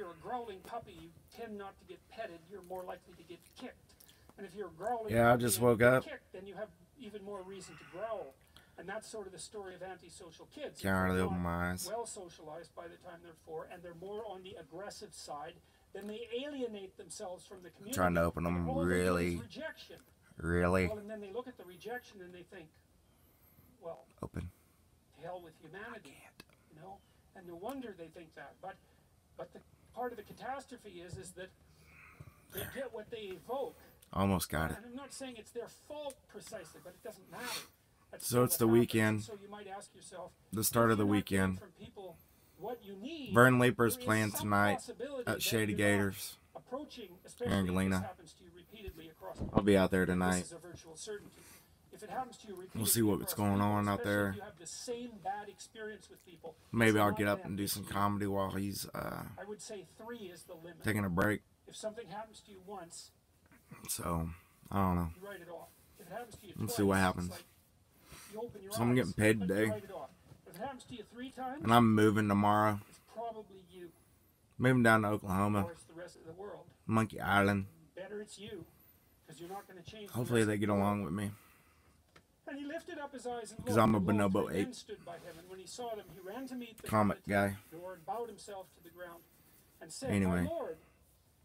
you're a growling puppy, you tend not to get petted. You're more likely to get kicked. And if you're a growling Yeah, I just and you woke up. kicked, then you have even more reason to growl. And that's sort of the story of antisocial kids. Can't they're open my eyes. Well socialized by the time they're four, and they're more on the aggressive side, then they alienate themselves from the community. trying to open them all they do is really-. Really? Well, and then they look at the rejection and they think, well, Open. hell with humanity. You know, and no wonder they think that. But, but the part of the catastrophe is, is that they get what they evoke. Almost got it. And I'm not saying it's their fault precisely, but it doesn't matter. That's So it's the happens. weekend. So you might ask yourself, The start of the if you're not getting weekend. from people what you need, Vern Leaper's playing tonight at Shady Gators. Approaching, in especially if this happens to you repeatedly across I'll be out there tonight. Is a virtual certainty. If it happens to you We'll see what's going on out there. if you have the same bad experience with people, Maybe I'll get up and do some comedy while he's uh, I would say three is the limit. taking a break. If something happens to you once, So, I don't know. you write it off. If it happens to you Let's twice, see what happens. like you open your So I'm getting paid today. write it off. If it happens to you three times, And I'm moving tomorrow. it's probably you, Moving down to Oklahoma, the rest of the world. Monkey Island. Better it's you, because you're not going to change. Hopefully they get along with me. Looked, I'm a bonobo ape. stood by him, and when he saw them, he ran to meet them Comic guy. door and bowed himself to the ground, and said, Anyway. Lord,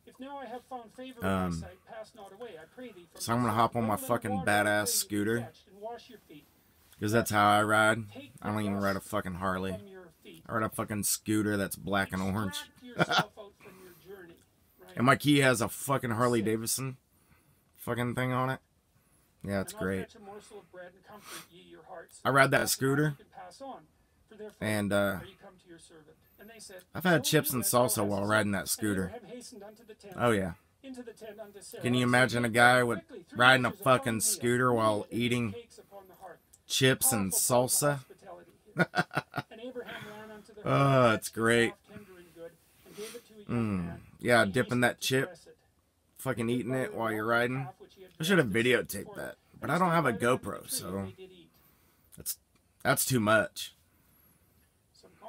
if now I have found favor in Um, thy sight, pass not away, I pray thee. So I'm gonna hop on my to fucking water, I pray badass scooter. fetched, And wash your feet. Because that's how I ride. I don't even ride a fucking Harley. from your feet. I ride a fucking scooter that's black and orange. Extract yourself out from your journey, right? And my key has a fucking Harley Davidson fucking thing on it. Yeah, it's great. fetch a morsel of bread and comfort ye your hearts. I ride that scooter. you can pass on. For therefore And, uh, are you come to your servant. And they said, I've had chips and salsa while riding that scooter. Abraham hastened unto the tent, Oh yeah. into the tent unto Sarah, Can you imagine a guy with riding a measures of barley fucking scooter while eating cakes upon the hearth." Chips and Powerful form of salsa? hospitality here. and Abraham ran unto the Oh, it's great. soft, tender, and good, and gave it to a young Mm. Yeah, dipping that chip, fucking eating it while you're riding. calf which he had I should have dressed and set videotaped that. But I don't have a by the root of GoPro, so and they did eat. that's that's too much.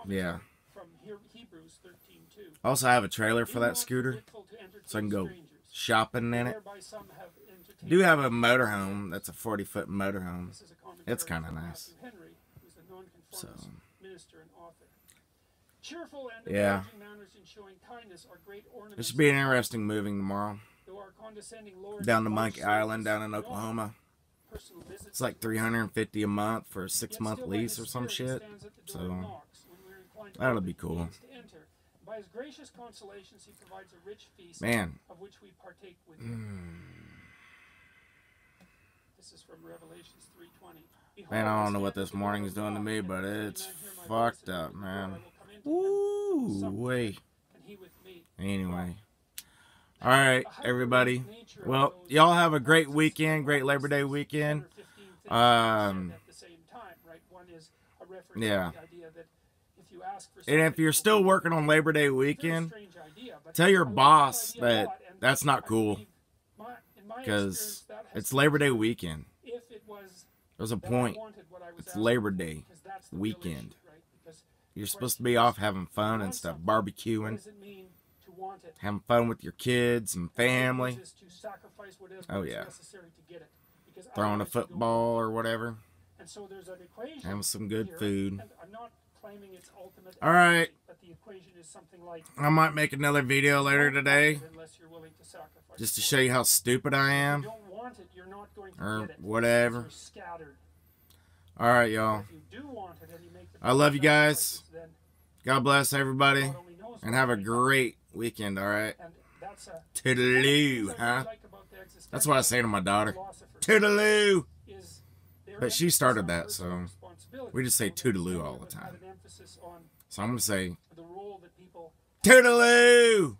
Yeah. From He- Hebrews 13:2. I have a trailer for that scooter, forgetful to entertain so I can go shopping in it. whereby some have entertained Do have a motorhome. That's a 40 foot motorhome. This is a commentary It's kinda nice. Matthew Henry, who's a nonconformist So. minister and author. Cheerful and Yeah. obliging manners in showing kindness are great ornaments. It should be an interesting moving tomorrow. Though our condescending Lord Down to Monkey Island down in Oklahoma. It's like 350 a month for a six month lease or some shit. stands at the door So and knocks. When we're inclined to that'll be cool. means to enter. By his gracious consolations, he provides a rich feast Man. of which we partake with him. Hmm. This is from Revelations 3:20. Man, I don't know what this morning is doing to me, but it's man hear my voice fucked up, open the door, man. I will come into him and Ooh, sup with way. him, and he with me. Anyway. All right, everybody. Well, y'all have a great weekend, great Labor Day weekend. or 15 things that Um, Yeah. And if you're still working on Labor Day weekend, tell your boss that that's not cool. because it's Labor Day weekend. There's a point. It's Labor Day weekend. You're supposed to be off having fun and stuff, barbecuing, having fun with your kids and And what it family, to sacrifice whatever Oh, yeah. necessary to get it. Because throwing a otherwise you don't football or whatever, And so there's an equation. having some good here, food. And I'm not claiming it's ultimate. All right. accuracy, But the equation is something like I might make another video later today Unless you're willing to sacrifice just to show you how stupid I If am. you don't want it, you're not going to Or get it. whatever. Scattered. All right, y'all. If you do want it and you make the I love you guys. God bless everybody God only knows and have a great weekend, all right? That's a Toodaloo, huh? like That's what I say to my daughter. Toodaloo! But she started that, so we just say toodaloo all the time. an emphasis on So I'm going to say Toodaloo!